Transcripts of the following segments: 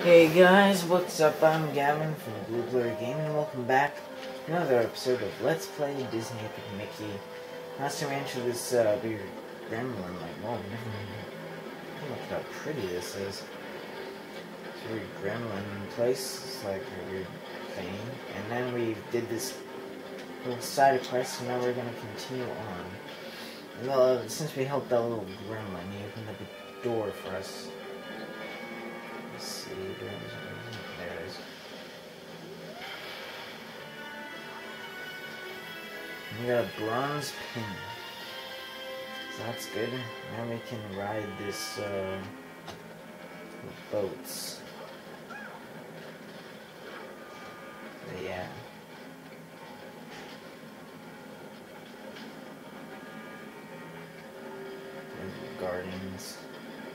Hey guys, what's up? I'm Gavin from Blue Blur Gaming. And welcome back to another episode of Let's Play Disney Epic Mickey. Last time we entered this uh, big gremlin, like, whoa, never mind. Look how pretty this is. It's a weird gremlin place. It's like a weird thing. And then we did this little side quest, and now we're gonna continue on. Well, uh, since we helped that little gremlin, he opened up a door for us. See, there it is. We got a bronze pin. So that's good. Now we can ride this uh, boats. But yeah. The gardens.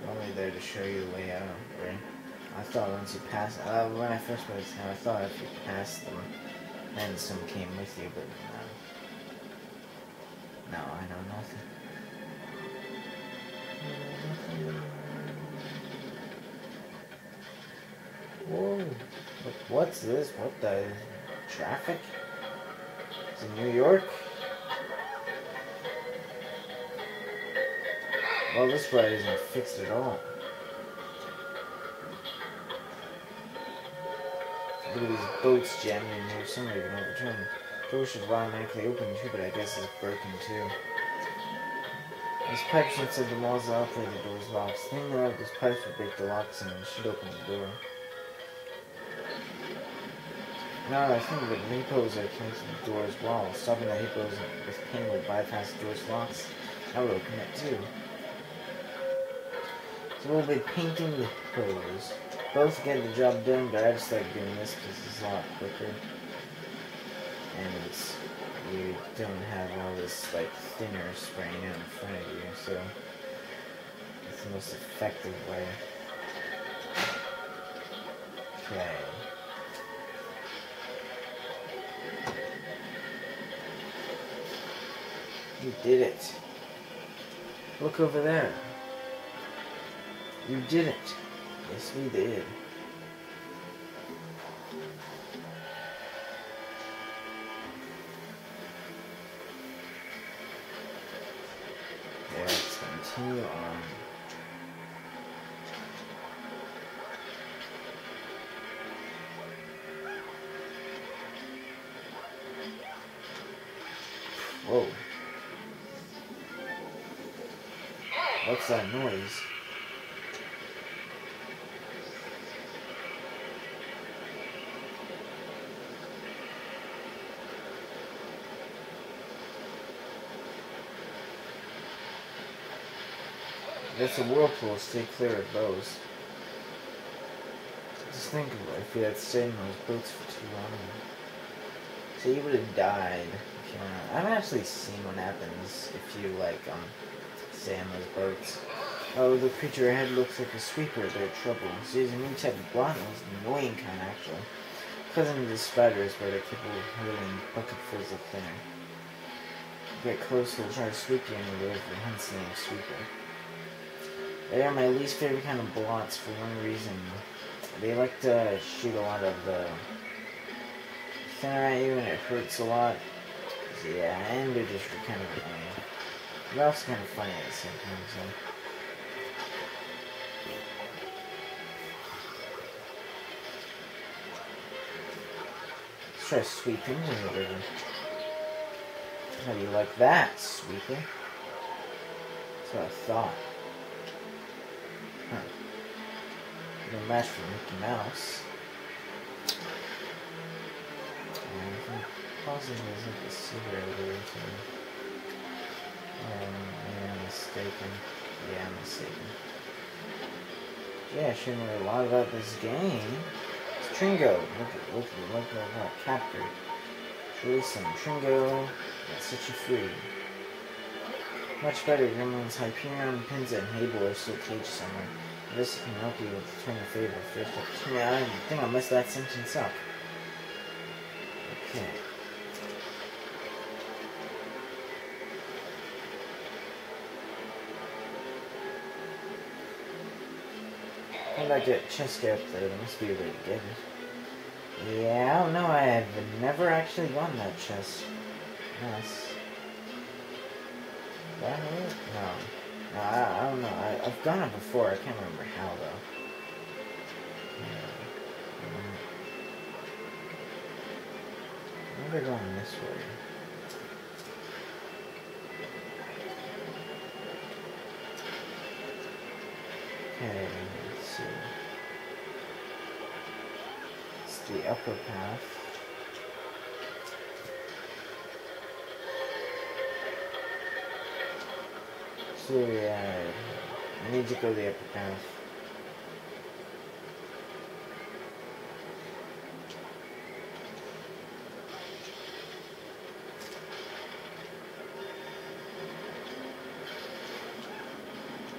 Only there to show you the way out, right? I thought once you pass, uh, when I first played this game, I thought if you passed them, then some came with you, but no. No, I know nothing. Whoa. What, what's this? What the? Traffic? Is it New York? Well, this ride isn't fixed at all. Look these boats jamming in here. Some are even overturned. Door should automatically open too, but I guess it's broken too. These pipes inside the walls that operate the door's locks. Thing that these pipes would break the locks and should open the door. Now that I think of it, hippos are connected to the door as well. Stopping the hippos with pin would bypass the door's locks. That would open it too. So we'll be painting the hippos. Both get the job done, but I just like doing this because it's a lot quicker. And it's, you don't have all this like thinner spraying out in front of you, so it's the most effective way. Okay. You did it. Look over there. You did it. Yes, we did. Let's continue on. Whoa. What's that noise? That's a whirlpool. Stay clear of those. Just think of it, if you had stayed in those boats for too long. So you would have died. If I've actually seen what happens if you like um stay in those boats. Oh, the creature ahead looks like a sweeper. They're trouble. So he's a new type of blonde. Annoying kind, actually. Cousin to the spiders, but they're capable of hurling bucketfuls of thinner. Get close, he'll try to sweep you anywhere if he hunts the name sweeper. They are my least favorite kind of blots for one reason. They like to shoot a lot of the thinner at you and it hurts a lot. So yeah, and they're just kind of annoying. They're also kind of funny at the same time, so. Try sweeping river. How do you like that, sweeper? That's what I thought. Huh. No match for Mickey Mouse. And if I'm pausing this at the sewer elevator. Um, yeah, I'm mistaken. Yeah, I'm mistaken. Yeah, showing me a lot about this game. It's Trigo. Look at, look at, look at that. Captured. Release him. Trigo. Let's set you free. Much better, Gremlins Hyperion, Pins, and Hable are still caged somewhere. This can help you with return a favor. First. I think I messed that sentence up. Okay. How about that chest up there? That must be really good. Yeah, I don't know. I've never actually won that chest. Yes. That it? No. No, I, I don't know. I, I've done it before. I can't remember how, though. Maybe going this way. Okay, let's see. It's the upper path. Yeah, I need to go the upper.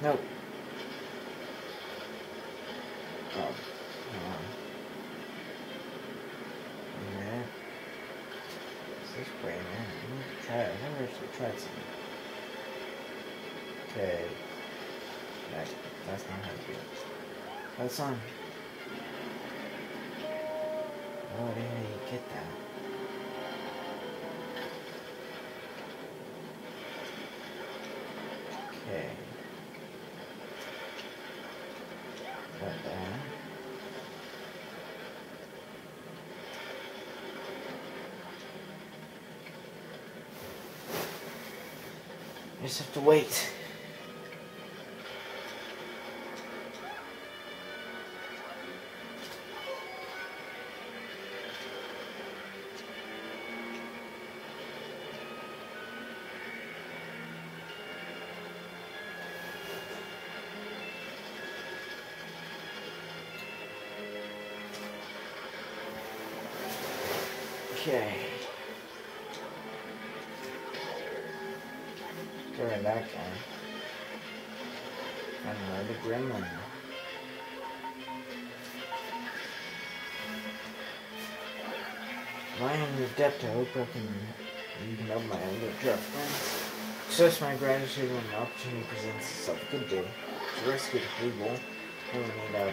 Nope. Oh, hold. Is this way, man? Try it. I've never actually tried something. Okay. That, that's not how to do it. That's on. Oh, where did you get that? Okay. Got that. Just have to wait. Okay. Going back and another gremlin. Lying in depth, I hope I can you can help my underdrop friends. Express my gratitude when the opportunity presents itself. Good day. To rescue the Hegel, I will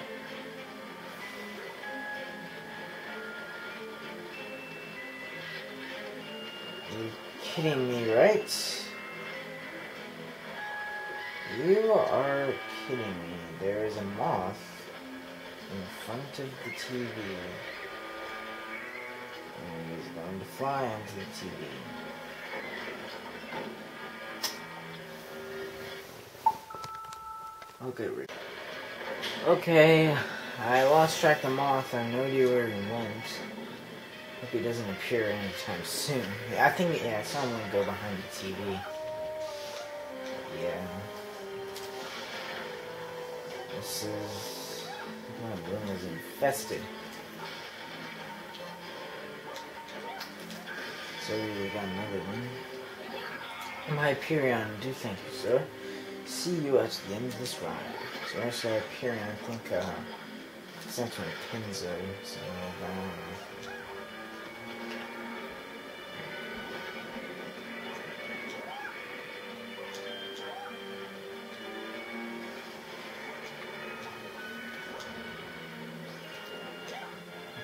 You kidding me, right? You are kidding me. There is a moth in front of the TV. And he's going to fly onto the TV. I'll Okay, I lost track of the moth. I no idea where he went. Hope he doesn't appear anytime soon. Yeah, I think, yeah, someone go behind the TV. Yeah. This is... My room is infested. So we got another one. My Hyperion, do thank you, sir. See you at the end of this ride. So actually Hyperion, I think, uh, it's actually Pinzo, so,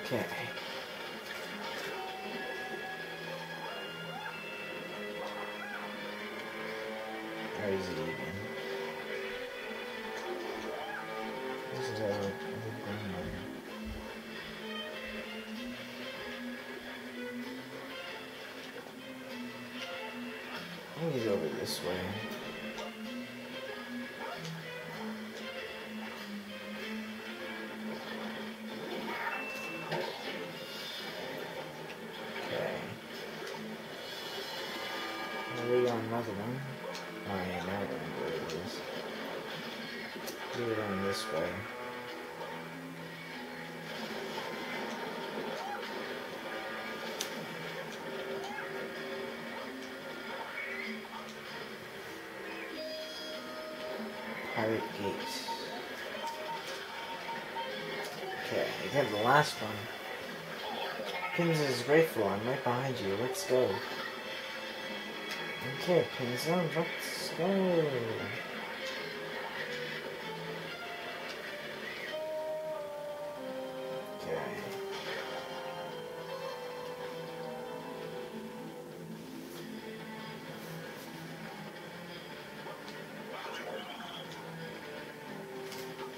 Okay. Where is it even? This is think he's over this way. Pirate Gate. Okay, I the last one. Pins is grateful. I'm right behind you. Let's go. Okay, Pinzo, let's go.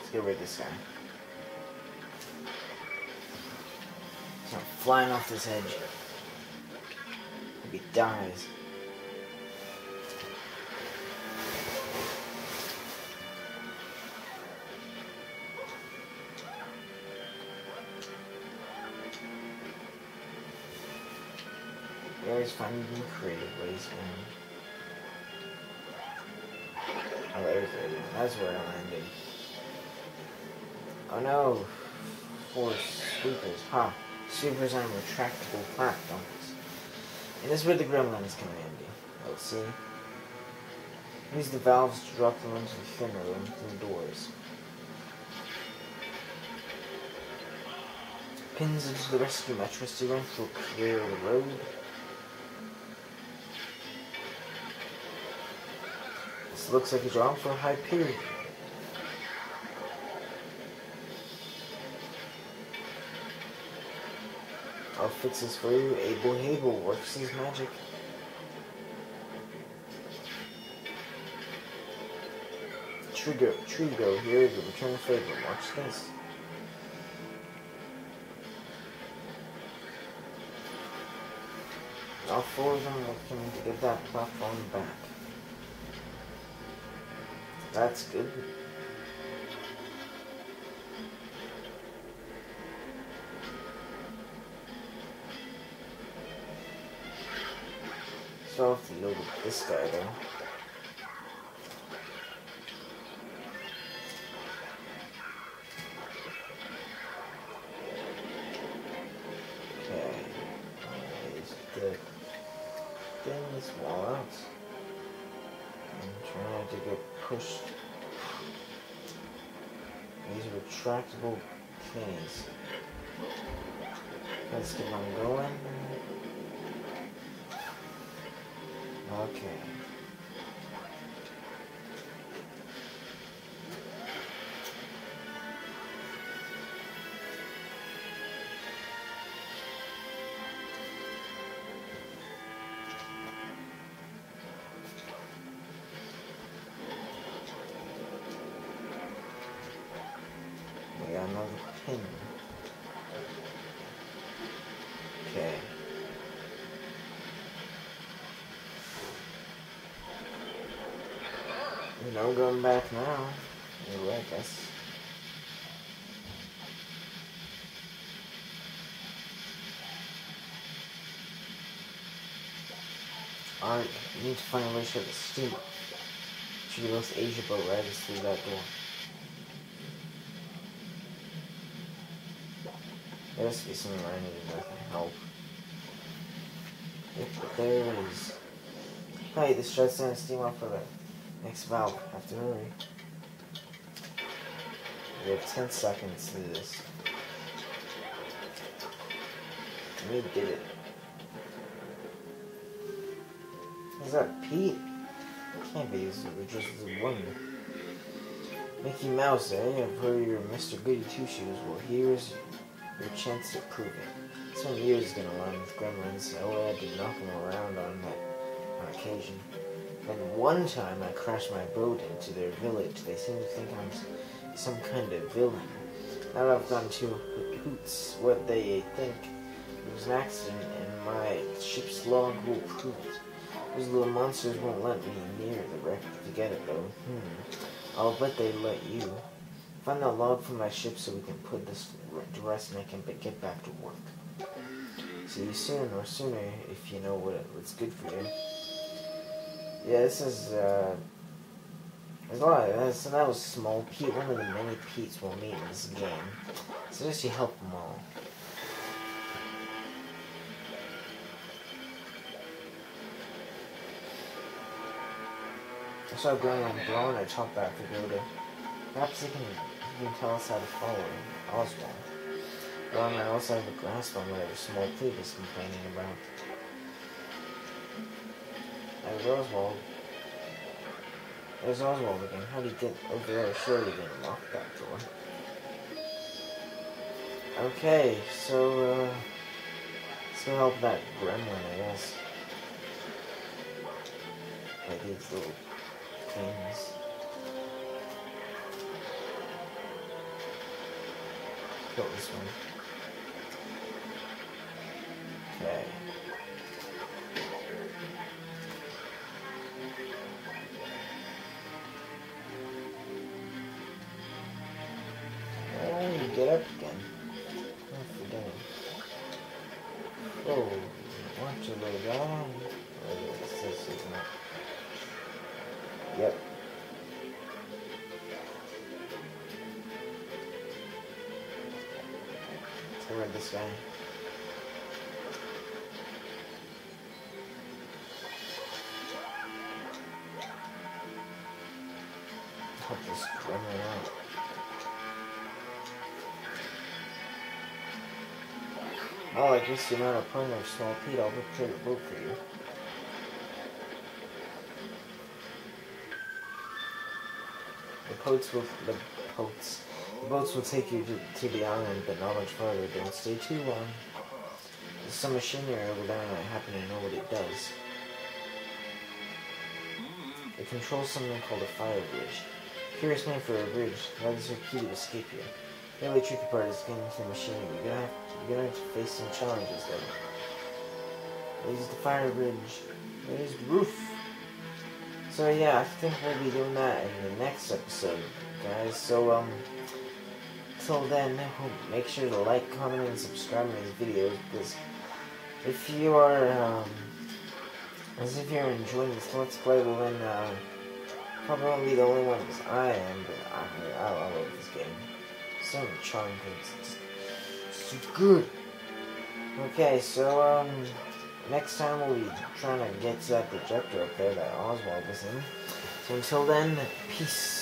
Let's get rid of this guy. Not flying off this edge. Hope he dies. They always find new creative ways, man. Oh, there's it. That's where I landed. Oh no! Force sweepers. Huh. Sweepers on retractable platforms. And this is where the gremlins come in. Let's see. Use the valves to drop them into the thinner room through doors. Pins into the rescue mattress to run for clear the road. This looks like a job for a high Hyperion. I'll fix this for you. Abel Hable works his magic. Trigo, Trigo here to return favor. Watch this. All four of them are coming to get that platform back. That's good. Still have to deal with this guy though. Okay. You know, going back now. Right, I guess. Alright, we need to find a way to the steam. Should be most Asia boat right is through that door. There has to be something I need to help. Yep, there is. Hey, this shuts down steam off for the next valve. Have to hurry. We have 10 seconds to do this. We did it. Is that Pete? Can't be. It's just a woman. Mickey Mouse, eh? Heard you're Mr. Goody Two Shoes. Well, here's your chance to prove it. It's been years gonna run with gremlins. All I to knock them around on that on occasion. Then one time I crashed my boat into their village. They seem to think I'm some kind of villain. Now I've gone to hoots what they think. It was an accident and my ship's log will prove it. Those little monsters won't let me near the wreck to get it though. Hmm. I'll bet they let you. Find the log from my ship so we can put this to rest and I can get back to work. See you soon or sooner if you know what what's good for you. Yeah, this is uh a lot of so that was small Pete, one of the many Pete's we'll meet in this game. So just you help them all. I saw going on Braun I talked back to go to perhaps he can he can tell us how to follow. Oswald. Braun might also have a grasp on whatever small Pete is complaining about. There's Oswald. There's Oswald again. How'd he get over there? Surely he didn't lock that door. Okay, so, uh, let's go help that gremlin, I guess. Like these little things. Kill this one. Okay. Get up again. Oh, Forgetting. Oh, watch a little down. Oh, this is not. Yep. This guy? Help this gremlin. Oh, I guess you're not a partner of Small Pete. I'll prepare the boat for you. The boats will the boats the boats will take you to, to the island, but not much farther. Don't stay too long. There's some machinery over there, and I happen to know what it does. It controls something called a fire bridge. Curious name for a bridge. That is your key to escape here. The only tricky part is getting to the machinery. You're gonna have you're gonna have to face some challenges though. There's the fire bridge. There's the roof. So yeah, I think we'll be doing that in the next episode, guys. So um, till then, make sure to like, comment, and subscribe to these videos because if you are um, as if you're enjoying this let's play, well then uh, probably won't be the only one because I am. But I, I love this game. So charming. It's good. Okay, so um, next time we'll be trying to get to that projector up there that Oswald was in. So until then, peace.